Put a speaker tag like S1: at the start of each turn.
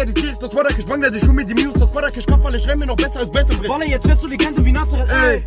S1: Bruder, die Skills, das war der Geschwang, der Bangladesch, schon mit dem News aus Marrakesch, Kaffale, schreib mir noch besser als Battle und
S2: Wolle, jetzt wirst du Legende wie Nasser, ey.
S1: Ey,